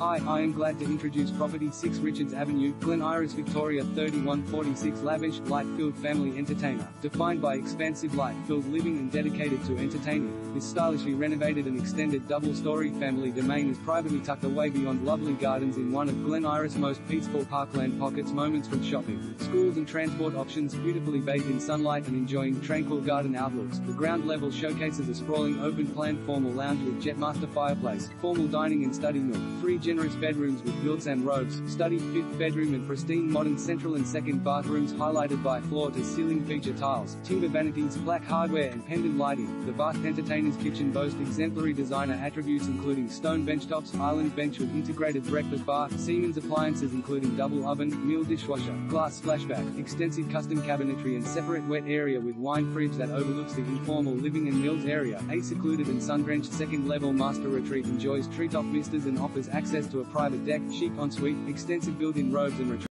Hi, I am glad to introduce property 6 Richards Avenue, Glen Iris, Victoria 3146 Lavish, light-filled family entertainer. Defined by expansive light-filled living and dedicated to entertaining, this stylishly renovated and extended double-story family domain is privately tucked away beyond lovely gardens in one of Glen Iris' most peaceful parkland pockets moments from shopping, schools and transport options, beautifully bathed in sunlight and enjoying tranquil garden outlooks. The ground level showcases a sprawling open-plan formal lounge with Jetmaster fireplace, formal dining and study nook, three generous bedrooms with quilts and robes, study, fifth bedroom and pristine modern central and second bathrooms highlighted by floor-to-ceiling feature tiles, timber vanities, black hardware and pendant lighting. The vast entertainer's kitchen boasts exemplary designer attributes including stone benchtops, island bench with integrated breakfast bar, Siemens appliances including double oven, Miele dishwasher, glass splashback, extensive custom cabinetry and separate wet area with wine fridge that overlooks the informal living and meals area. A secluded and sun-drenched second-level master retreat enjoys treetop vistas and offers access to a private deck, chic ensuite, extensive built-in robes and retreat